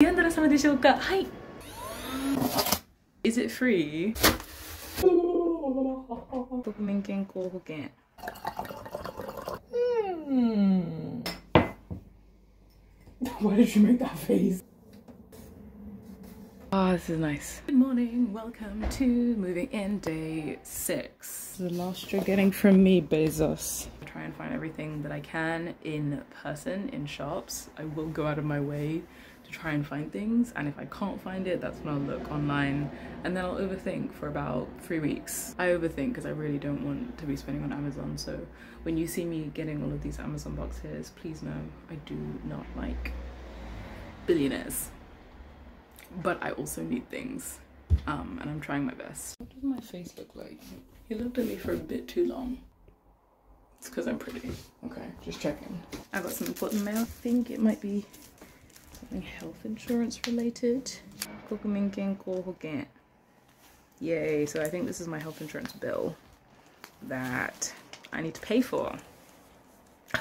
読んだら様でしょうかはい Is it free? 国民健康保険 Hmm. Why did you make that face? Ah, oh, this is nice. Good morning, welcome to moving in day six. The last you're getting from me, Bezos. I try and find everything that I can in person, in shops. I will go out of my way to try and find things and if I can't find it that's when I'll look online and then I'll overthink for about three weeks. I overthink because I really don't want to be spending on Amazon so when you see me getting all of these Amazon boxes please know I do not like billionaires but I also need things um, and I'm trying my best. What does my face look like? He looked at me for a bit too long. It's because I'm pretty. Okay, just checking. I got some important mail. I think it might be something health insurance related. Yay, so I think this is my health insurance bill that I need to pay for.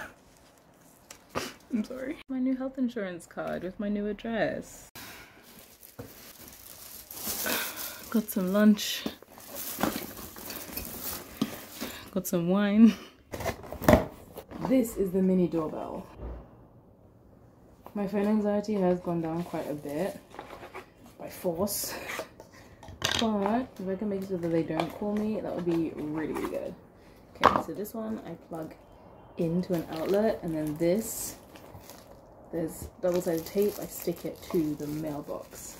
I'm sorry. My new health insurance card with my new address. Got some lunch. Got some wine. This is the mini doorbell. My phone anxiety has gone down quite a bit by force. But if I can make sure that they don't call me, that would be really, really good. Okay, so this one I plug into an outlet and then this, there's double-sided tape, I stick it to the mailbox.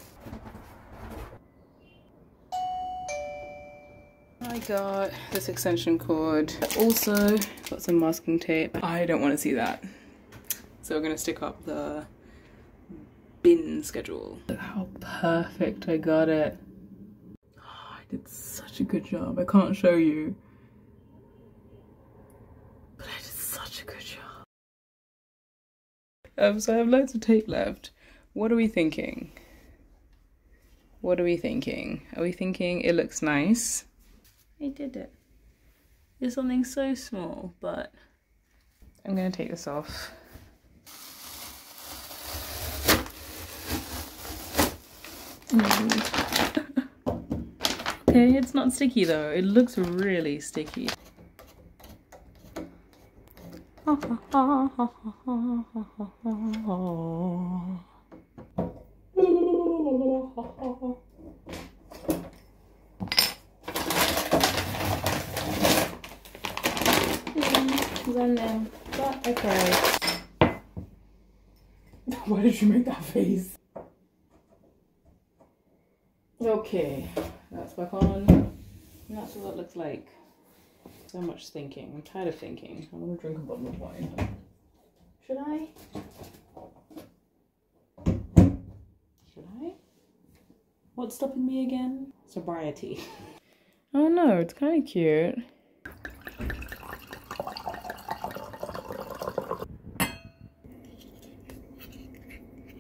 I got this extension cord. Also got some masking tape. I don't want to see that. So we're gonna stick up the bin schedule. Look how perfect I got it. Oh, I did such a good job. I can't show you. But I did such a good job. Um, so I have loads of tape left. What are we thinking? What are we thinking? Are we thinking it looks nice? I did it. It's something so small, but I'm gonna take this off. Mm. okay, it's not sticky though. It looks really sticky. But okay. Why did you make that face? Okay, that's back on. That's what that looks like. So much thinking. I'm tired of thinking. I want to drink a bottle of wine. Should I? Should I? What's stopping me again? Sobriety. oh no, it's kind of cute.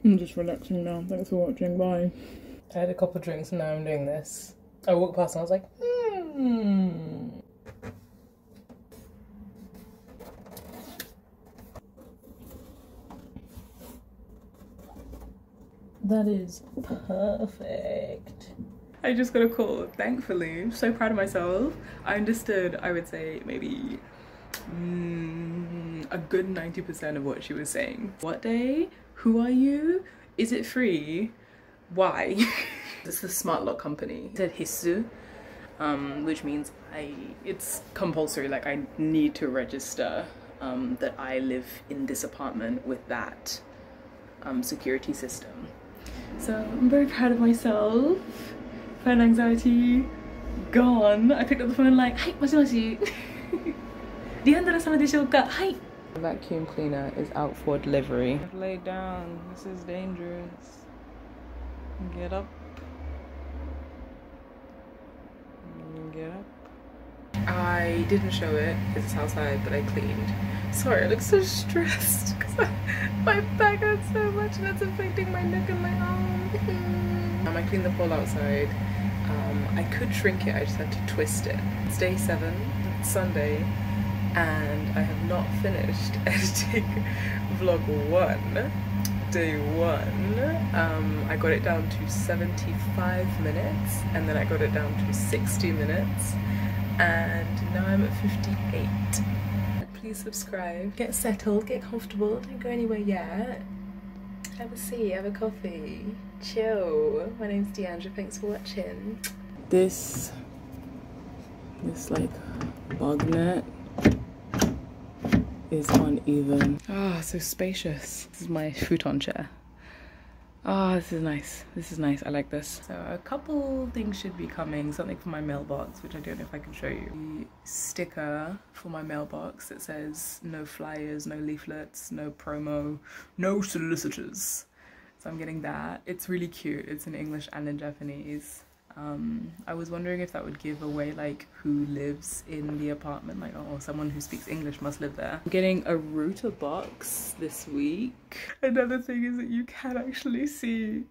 I'm just relaxing now. Thanks for watching. Bye. I had a couple drinks and now I'm doing this. I walked past and I was like, hmm. That is perfect. I just got a call, thankfully. I'm so proud of myself. I understood, I would say, maybe mm, a good 90% of what she was saying. What day? Who are you? Is it free? why? it's the smart lock company. It said Hisu, um, which means I, it's compulsory, like I need to register um, that I live in this apartment with that um, security system. So I'm very proud of myself. Phone anxiety, gone. I picked up the phone like, Hi, moshi Hi. The vacuum cleaner is out for delivery. I've laid down. This is dangerous. Get up. Get up. I didn't show it because it's outside, but I cleaned. Sorry, I look so stressed because my back hurts so much and it's affecting my neck and my arm. um, I cleaned the pole outside. Um, I could shrink it, I just had to twist it. It's day seven, Sunday and I have not finished editing vlog one day one. Um, I got it down to 75 minutes and then I got it down to 60 minutes and now I'm at 58. Please subscribe, get settled, get comfortable, don't go anywhere yet. Have a seat, have a coffee, chill. My name's Deandra, thanks for watching. This, this like bug net is uneven. Ah, oh, so spacious. This is my futon chair. Ah, oh, this is nice. This is nice. I like this. So a couple things should be coming. Something for my mailbox, which I don't know if I can show you. The sticker for my mailbox that says no flyers, no leaflets, no promo, no solicitors. So I'm getting that. It's really cute. It's in English and in Japanese. Um, I was wondering if that would give away like who lives in the apartment, like oh someone who speaks English must live there. I'm getting a router box this week. Another thing is that you can actually see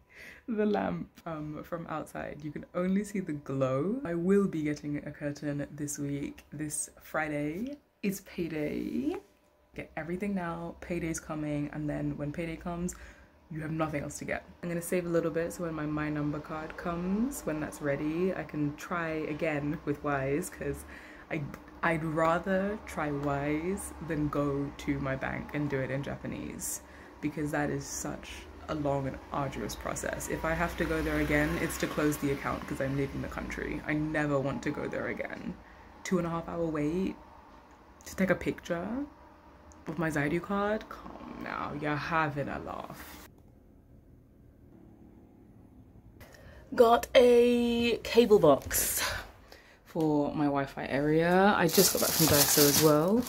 the lamp um, from outside. You can only see the glow. I will be getting a curtain this week, this Friday. It's payday. Get everything now, payday's coming, and then when payday comes, you have nothing else to get. I'm gonna save a little bit so when my my number card comes, when that's ready, I can try again with Wise because I I'd rather try Wise than go to my bank and do it in Japanese because that is such a long and arduous process. If I have to go there again, it's to close the account because I'm leaving the country. I never want to go there again. Two and a half hour wait to take a picture of my Zairyu card? Come now, you're having a laugh. Got a cable box for my Wi-Fi area. I just got that from Daiso as well.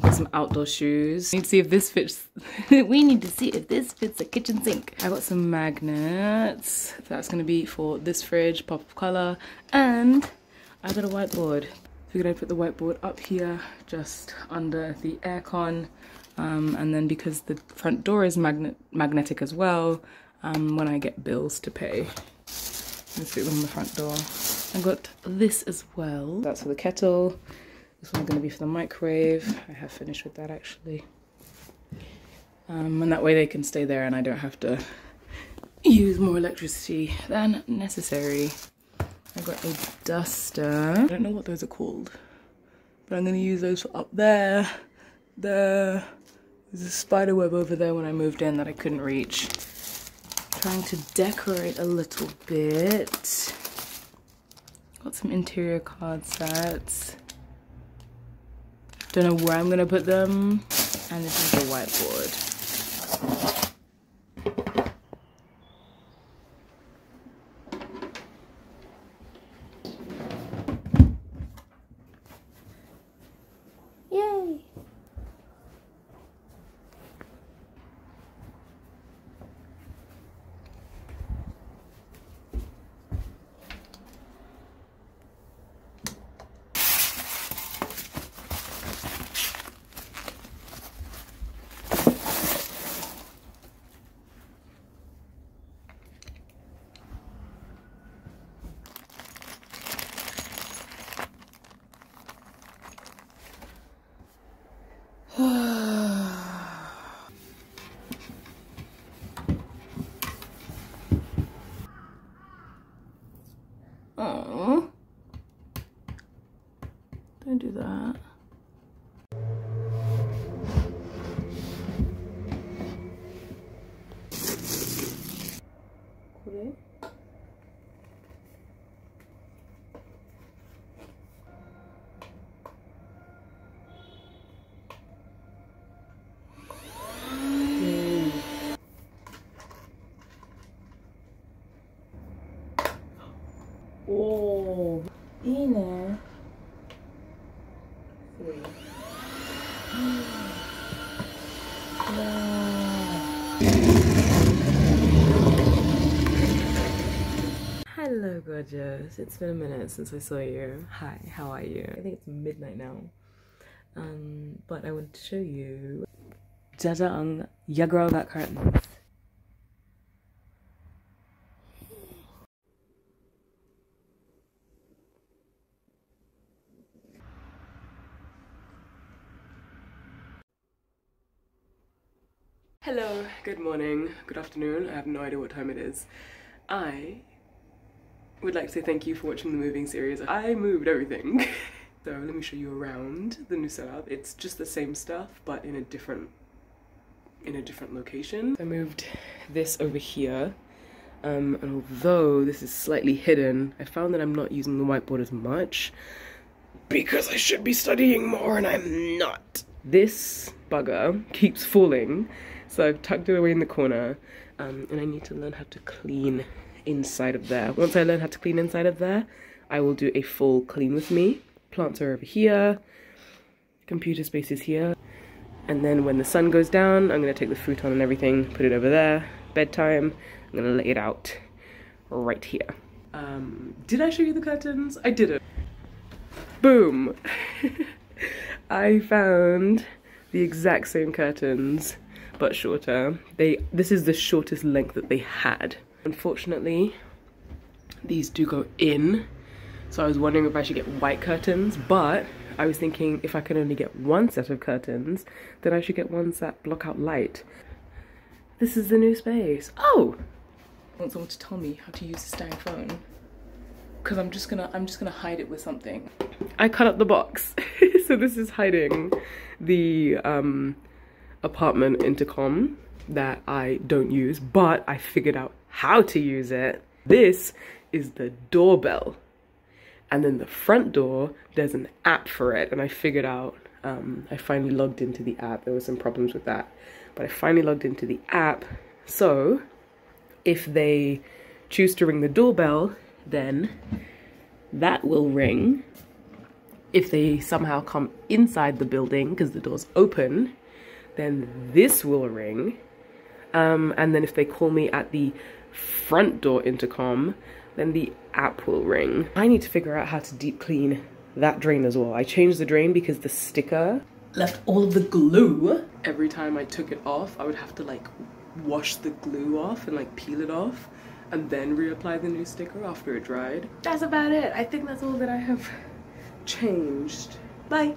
Got some outdoor shoes. Need to see if this fits. we need to see if this fits a kitchen sink. I got some magnets. That's gonna be for this fridge, pop of color, and I got a whiteboard. Figured I'd put the whiteboard up here, just under the aircon. Um, and then because the front door is magnet magnetic as well, um, when I get bills to pay. Let's stick them on the front door. I got this as well. That's for the kettle. This one's going to be for the microwave. I have finished with that actually. Um, and that way they can stay there and I don't have to use more electricity than necessary. I got a duster. I don't know what those are called, but I'm going to use those for up there, there. There's a spider web over there when I moved in that I couldn't reach trying to decorate a little bit. Got some interior card sets. Don't know where I'm gonna put them. And this is the whiteboard. Oh, don't do that. 오, 이네. Hello, gorgeous. It's been a minute since I saw you. Hi, how are you? I think it's midnight now. Um, but I want to show you. Jajang, girl got curtains. Hello, good morning, good afternoon. I have no idea what time it is. I would like to say thank you for watching the moving series. I moved everything. so let me show you around the new setup. It's just the same stuff, but in a different in a different location. I moved this over here. Um, and although this is slightly hidden, I found that I'm not using the whiteboard as much because I should be studying more and I'm not. This bugger keeps falling so I've tucked it away in the corner um, and I need to learn how to clean inside of there. Once I learn how to clean inside of there, I will do a full clean with me. Plants are over here, computer space is here. And then when the sun goes down, I'm gonna take the futon and everything, put it over there. Bedtime, I'm gonna lay it out right here. Um, did I show you the curtains? I didn't. Boom! I found the exact same curtains but shorter. They This is the shortest length that they had. Unfortunately, these do go in. So I was wondering if I should get white curtains, but I was thinking if I could only get one set of curtains, then I should get ones that block out light. This is the new space. Oh! I want someone to tell me how to use the styrofoam. Cause I'm just gonna I'm just gonna hide it with something. I cut up the box. so this is hiding the um apartment intercom that I don't use, but I figured out how to use it. This is the doorbell. And then the front door, there's an app for it. And I figured out, um, I finally logged into the app. There were some problems with that. But I finally logged into the app. So if they choose to ring the doorbell, then that will ring. If they somehow come inside the building because the door's open, then this will ring. Um, and then if they call me at the front door intercom, then the app will ring. I need to figure out how to deep clean that drain as well. I changed the drain because the sticker left all of the glue. Every time I took it off, I would have to like wash the glue off and like peel it off and then reapply the new sticker after it dried. That's about it. I think that's all that I have changed. Bye.